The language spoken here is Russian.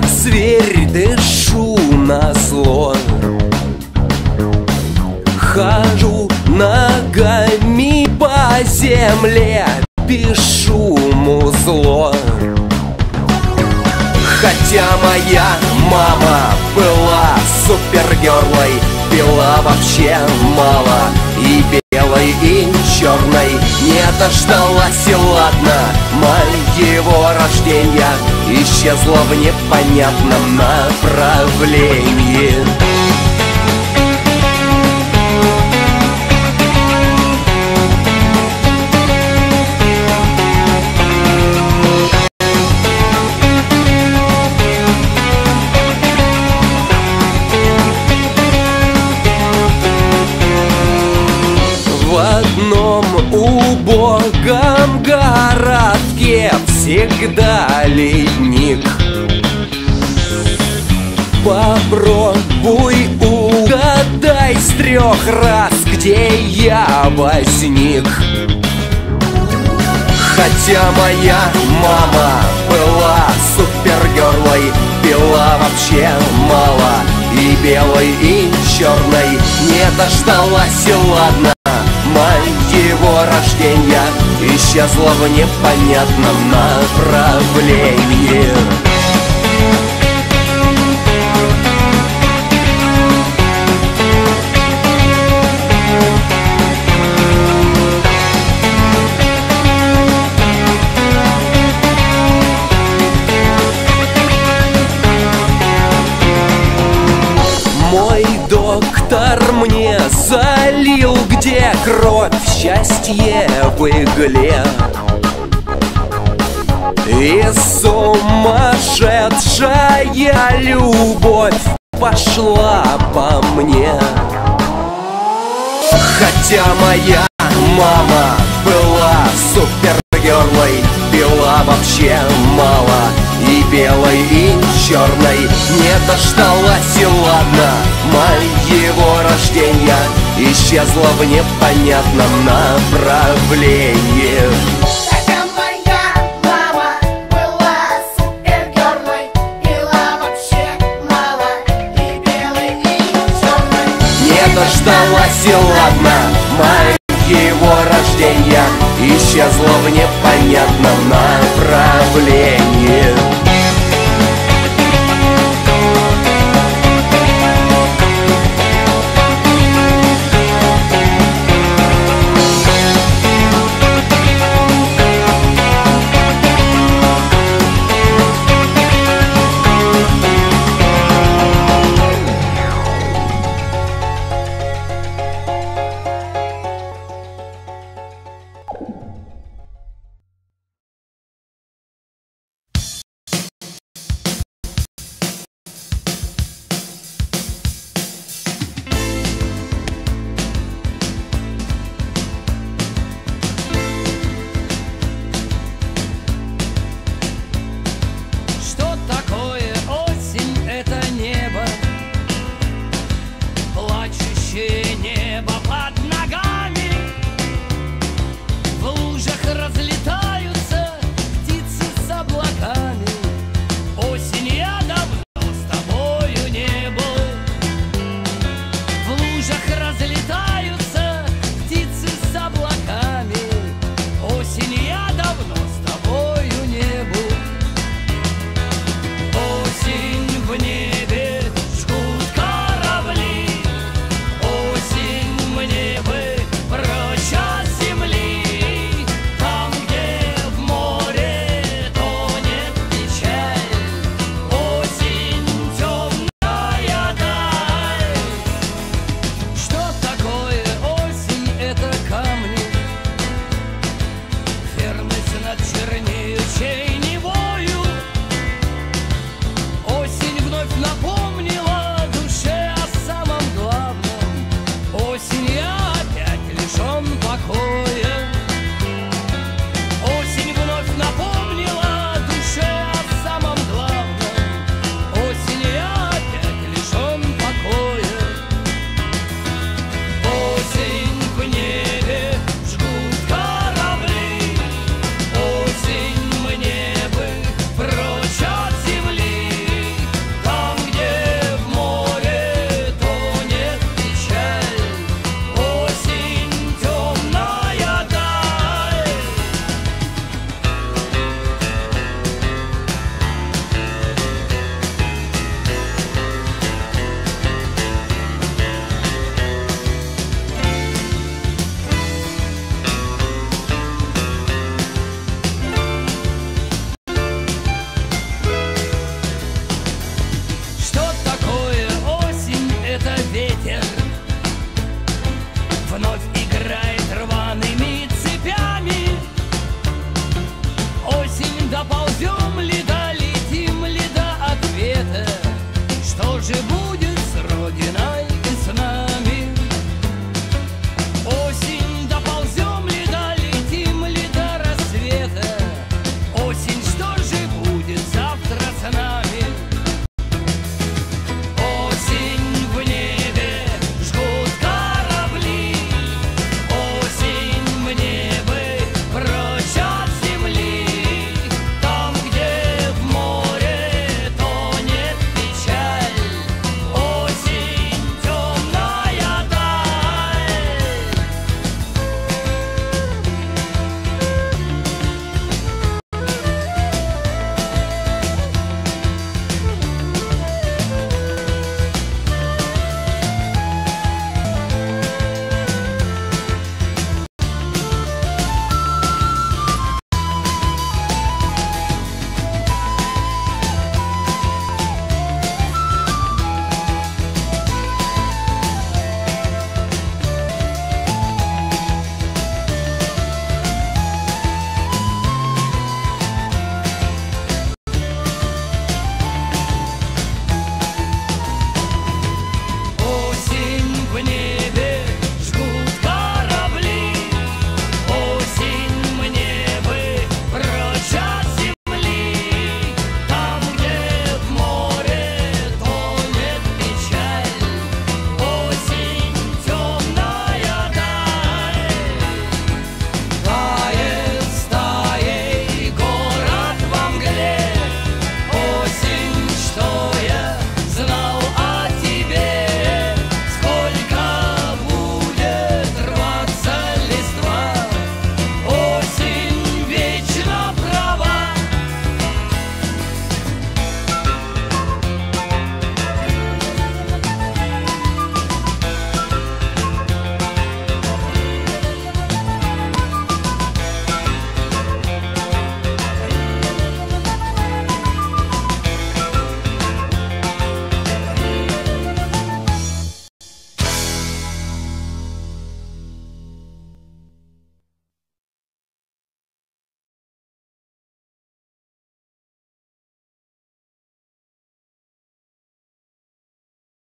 как зверь, дышу на зло. Хожу ногами по земле Пишу музло. Хотя моя мама была супергерлой Пила вообще мало и белой, и черной Не дождалась и ладно моего рождения Исчезла в непонятном направлении. Одном убогом городке всегда ледник. Попробуй угадай с трех раз, где я возник. Хотя моя мама была супергерлой Пила вообще мало и белой, и черной Не дождалась, и ладно моего рождения Исчезла в непонятном направлении кровь, счастье в игле. И сумасшедшая любовь пошла по мне. Хотя моя мама была супергерлой Пила вообще мало. И белой, и черной Не дождалась и ладно моего рождения Исчезла в непонятном направлении. Хотя моя мама была супергерлой Пила вообще мало и белой, и черной Не дождалась и ладно моего рождения Исчезла в непонятном